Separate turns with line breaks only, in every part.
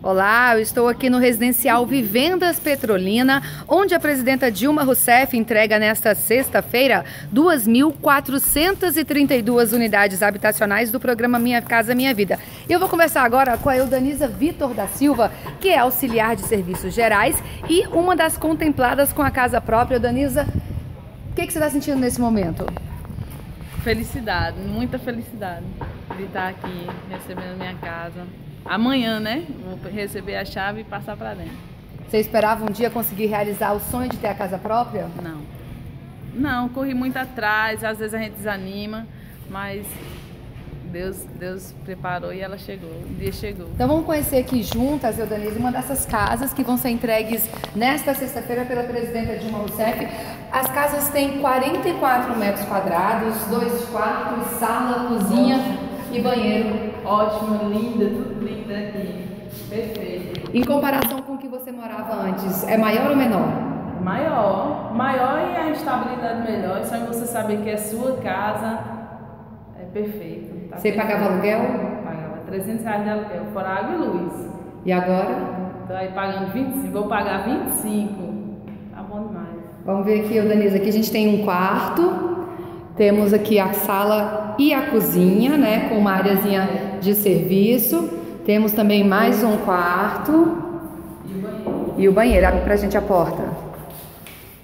Olá, eu estou aqui no residencial Vivendas Petrolina, onde a presidenta Dilma Rousseff entrega nesta sexta-feira 2.432 unidades habitacionais do programa Minha Casa Minha Vida. Eu vou conversar agora com a Eudaniza Vitor da Silva, que é auxiliar de serviços gerais e uma das contempladas com a casa própria. Eudaniza, o que, que você está sentindo nesse momento?
Felicidade, muita felicidade de estar aqui recebendo minha casa amanhã, né? Vou receber a chave e passar para dentro.
Você esperava um dia conseguir realizar o sonho de ter a casa própria?
Não. Não, corri muito atrás, às vezes a gente desanima, mas Deus, Deus preparou e ela chegou, o dia chegou.
Então vamos conhecer aqui juntas, Eudanise, uma dessas casas que vão ser entregues nesta sexta-feira pela presidenta Dilma Rousseff. As casas têm 44 metros quadrados, dois quartos, sala, cozinha e banheiro.
Ótimo, linda, tudo lindo aqui. Perfeito.
Em comparação com o que você morava antes, é maior ou menor?
Maior. Maior e a estabilidade melhor. Só você saber que é sua casa. Perfeito.
Tá você perfeito. pagava aluguel?
Pagava 300 reais de aluguel, fora água e luz.
E agora?
Tô aí pagando 25, vou pagar 25. Tá bom demais.
Vamos ver aqui, Danisa. Aqui a gente tem um quarto temos aqui a sala e a cozinha, né, com uma áreazinha de serviço. Temos também mais um quarto. E o banheiro. Abre pra gente a porta.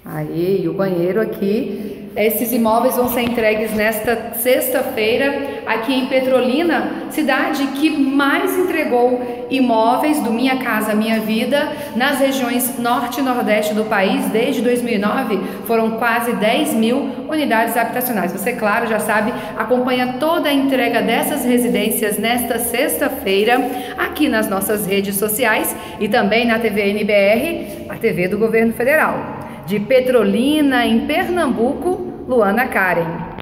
Aí, e o banheiro aqui esses imóveis vão ser entregues nesta sexta-feira aqui em Petrolina, cidade que mais entregou imóveis do Minha Casa Minha Vida nas regiões norte e nordeste do país desde 2009. Foram quase 10 mil unidades habitacionais. Você, claro, já sabe, acompanha toda a entrega dessas residências nesta sexta-feira aqui nas nossas redes sociais e também na TV NBR, a TV do Governo Federal. De Petrolina, em Pernambuco, Luana Karen.